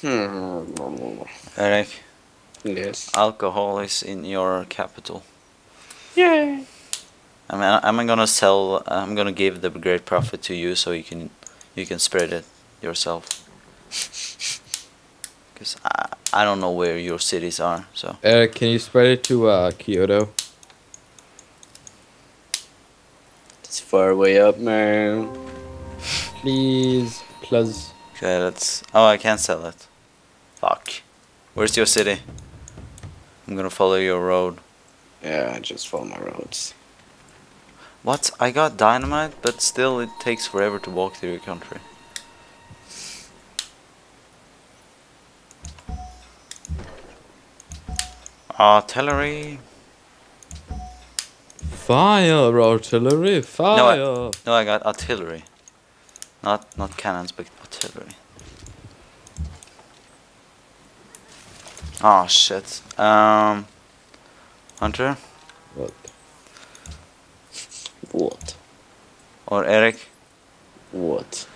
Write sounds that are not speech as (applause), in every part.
Hmm. Eric, Yes. alcohol is in your capital. Yay. I mean, I'm gonna sell. I'm gonna give the great prophet to you, so you can, you can spread it yourself. (laughs) Cause I, I don't know where your cities are, so Eric, can you spread it to uh, Kyoto? It's far way up, man. Please, plus. okay. Let's. Oh, I can't sell it. Fuck. Where's your city? I'm gonna follow your road. Yeah, I just follow my roads. What? I got dynamite, but still, it takes forever to walk through your country. Artillery. Fire, artillery, fire. No, I no, I got artillery. Not not cannons, but artillery. Oh shit. Um, Hunter What? What? or Eric, What?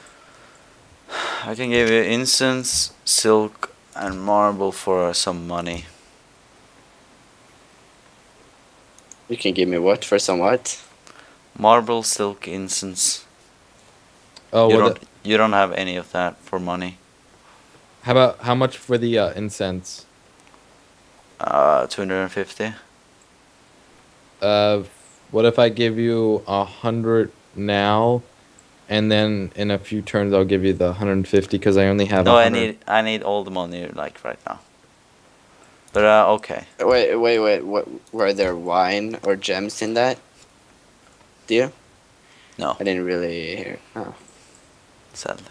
I can give you incense, silk, and marble for some money. You can give me what for some what? Marble, silk, incense. Oh, you don't. You don't have any of that for money. how about how much for the uh, incense? Uh, two hundred and fifty. Uh, what if I give you a hundred now, and then in a few turns I'll give you the hundred and fifty because I only have. No, I need. I need all the money like right now. But uh, okay. Wait, wait, wait. What? Were there wine or gems in that? Do you? No. I didn't really hear. Oh. sadly.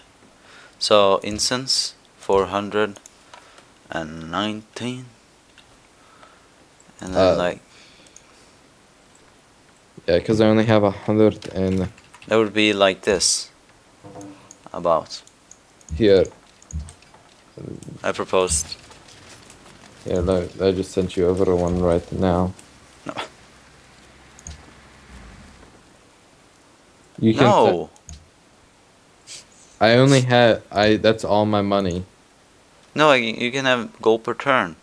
So incense, four hundred and then Uh, like Yeah, because I only have a hundred and that would be like this. About here. I proposed. Yeah, no, I just sent you over one right now. No. You can. No, I only had I. That's all my money. no, I- you can have gold per turn.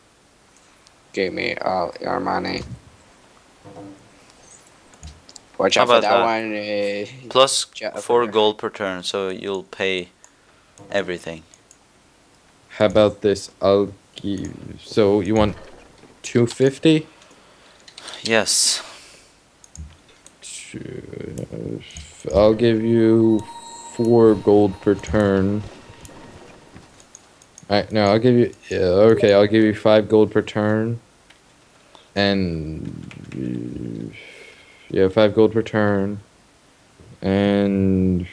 Give me all your money. Watch out for that, that? one. Uh, four over. gold per turn, so you'll pay everything. How about this? I'll give. So you want two fifty? Yes. Two, I'll give you four gold per turn. Alright, no, I'll give you. Yeah, okay, I'll give you five gold per turn. And. Yeah, five gold per turn. And.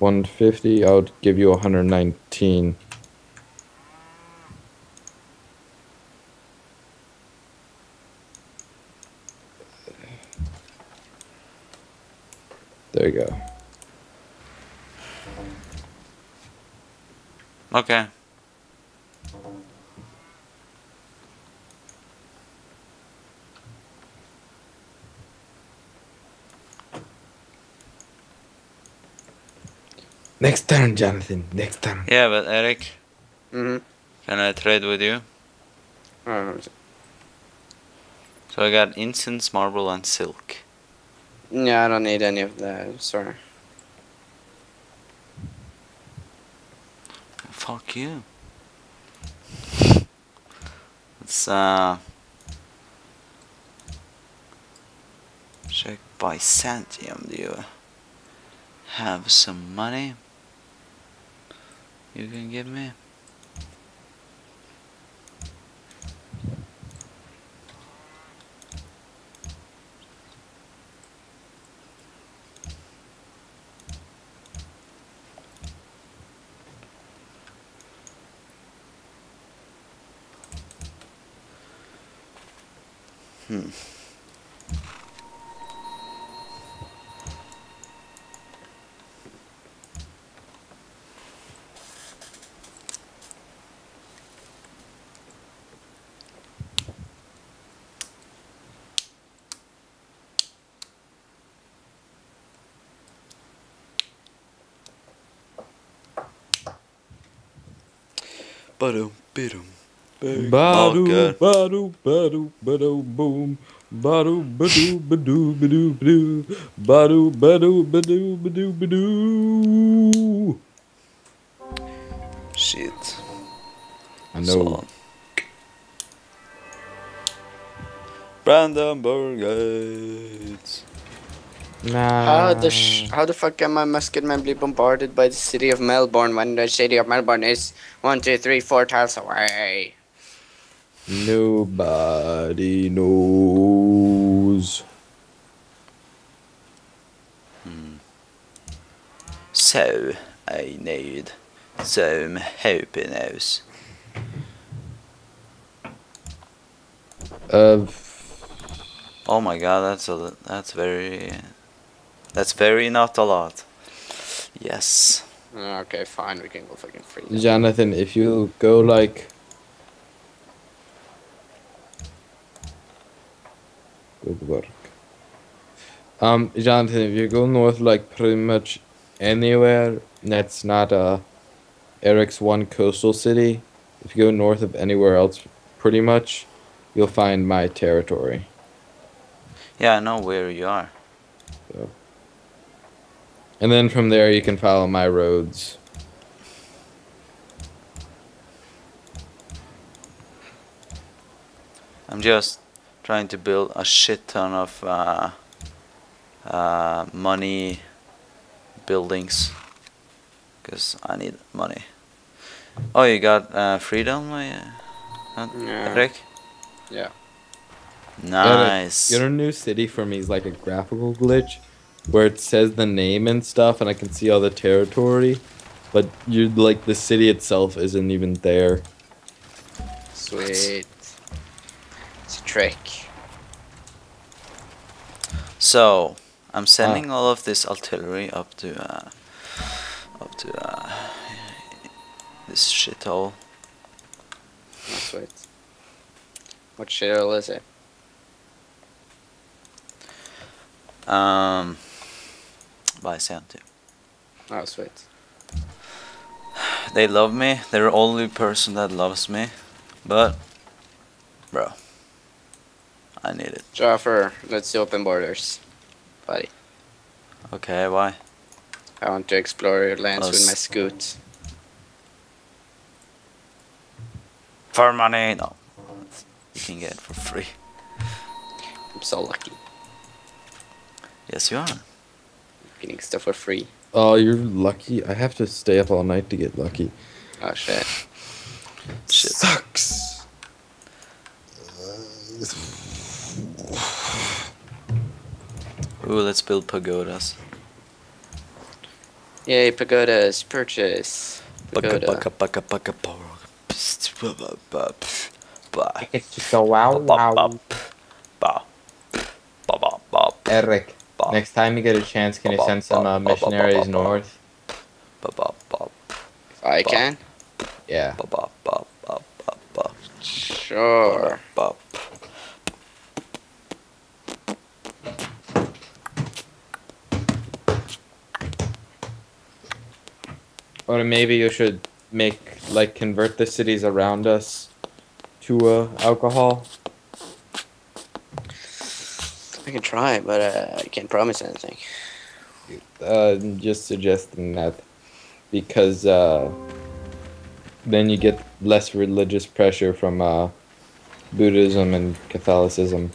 150, I'll give you 119. There you go. Okay. Next turn, Jonathan. Next turn. Yeah, but Eric, mm-hmm. can I trade with you? So I got incense, marble, and silk. yeah, I don't need any of that. Sorry. Fuck you. (laughs) Let's uh check Byzantium. Do you have some money you can give me? Ba-dum, ba-dum. Badu, good. badu, badu, badu, boom. Badu, badu, badu, badu, badu. Shit. I know. Brandenburg Gates. Nah. How the sh- how the fuck can my musket man be bombarded by the city of Melbourne when the city of Melbourne is one, two, three, four tiles away? Nobody knows. So, I need some help happiness. Uh, Oh my god, that's a that's very that's very not a lot. Yes. Okay, fine, we can go fucking free. Jonathan, if you go like. Good work. Um, Jonathan, if you go north, like pretty much anywhere that's not a Eric's one coastal city, if you go north of anywhere else, pretty much, you'll find my territory. Yeah, I know where you are. And then from there, you can follow my roads. I'm just trying to build a shit ton of uh, uh, money buildings because I need money. Oh, you got uh, freedom, uh, uh, Yeah. Rick? Yeah. Nice. Your new city for me is like a graphical glitch where it says the name and stuff and I can see all the territory, but you like the city itself isn't even there. Sweet. It's a trick. So, I'm sending all of this artillery up to uh, up to uh, this shithole. Oh, sweet. What shithole is it? Um, Byzantium. Oh, sweet. They love me. They're the only person that loves me. But, bro, I need it. Jaffer, let's open borders. Buddy, Okay, why? I want to explore your lands with Us. my scoot. For money? No. You can get it for free. I'm so lucky. Yes, you are. Getting stuff for free. Oh, you're lucky. I have to stay up all night to get lucky. Oh shit. Shit. Sucks. Ooh, let's build pagodas. Yay, pagodas, purchase. Pagoda. Ba ba ba, ba. It's just a wow. Eric, ba. Next time you get a chance, can you Ba- send some ba- uh, missionaries ba- ba- north? If I Ba. can? Yeah. Sure. Ba. Or maybe you should make like convert the cities around us to uh, alcohol. I can try, but uh, I can't promise anything. Uh, just suggesting that because uh, then you get less religious pressure from uh, Buddhism and Catholicism.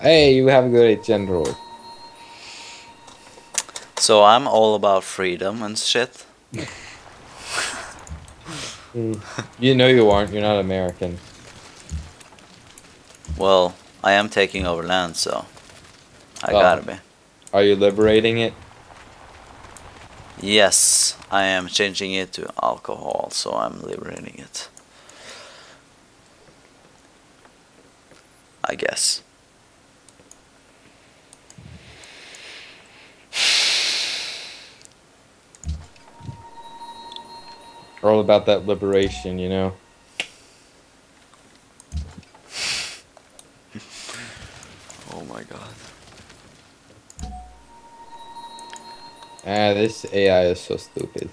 Hey, you have a good general. So I'm all about freedom and shit. (laughs) Mm. You know you aren't. You're not American. Well, I am taking over land, so I Oh. gotta be. Are you liberating it? Yes, I am changing it to alcohol, so I'm liberating it. I guess. We're all about that liberation, you know. (laughs) oh my god. Ah, this AI is so stupid.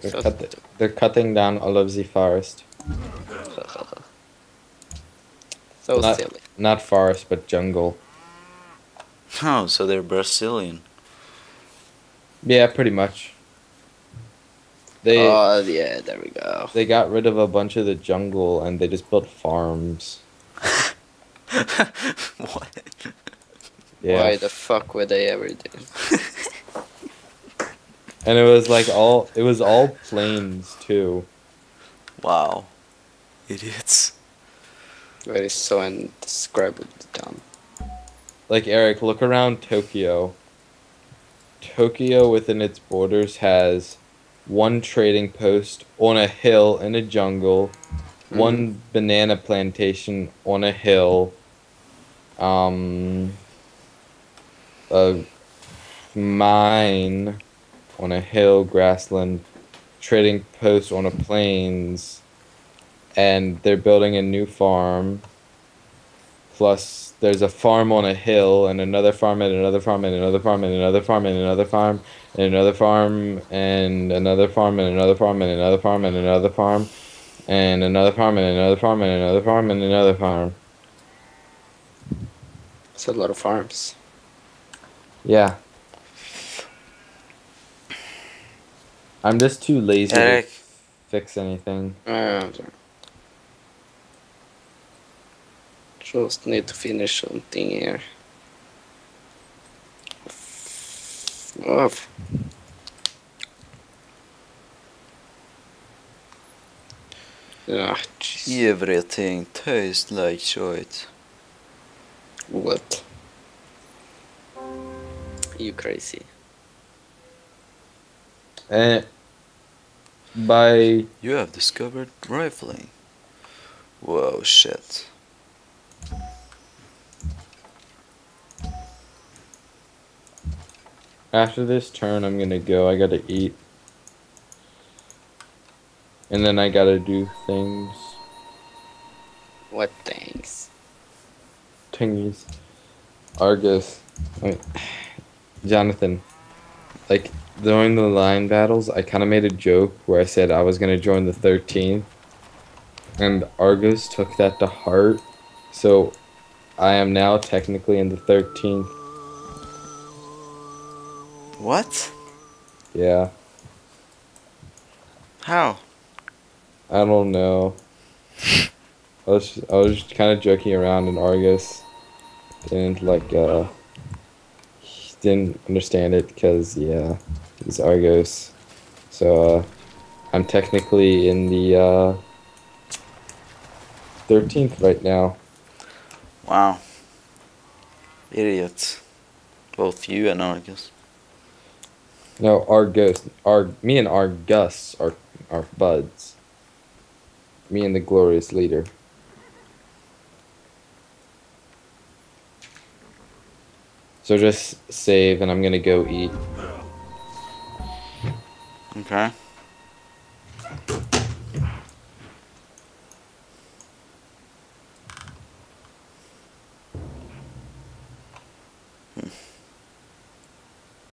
They're, so cut they're cutting down all of the forest. (laughs) so not, silly. Not forest, but jungle. Oh, so they're Brazilian. Yeah, pretty much. They oh yeah, there we go. they got rid of a bunch of the jungle and they just built farms. (laughs) what? Yeah. Why the fuck would they ever do? (laughs) And it was like all it was all plains too. Wow. Idiots. That is so indescribably dumb. Like Eric, look around Tokyo. Tokyo within its borders has one trading post on a hill in a jungle, one banana plantation on a hill, um, a mine on a hill, grassland, trading post on a plains, and they're building a new farm. Plus, there's a farm on a hill, and another farm, and another farm, and another farm, and another farm, and another farm, and another farm, and another farm, and another farm, and another farm, and another farm, and another farm, and another farm, and another farm, and another farm. It's a lot of farms. Yeah. I'm just too lazy Eric. to fix anything. Uh, just need to finish something here. Ah, oh. Yeah. Everything tastes like shit. What? You crazy? And by You have discovered rifling. Whoa, shit. After this turn, I'm gonna go. I gotta eat, and then I gotta do things. What things? Tingies. Argus. Mean, Jonathan. Like, during the line battles, I kind of made a joke where I said I was going to join the 13th. And Argus took that to heart. So, I am now technically in the 13th. What? Yeah. How? I don't know. I was, I was just kind of joking around, in Argus didn't, like, uh. He didn't understand it because, yeah, he's Argos. So, uh. I'm technically in the, uh. 13th right now. Wow. Idiots. Both you and Argus. No, Argos. Ar- me and Argus are, are buds. Me and the glorious leader. So just save, and I'm gonna go eat. Okay.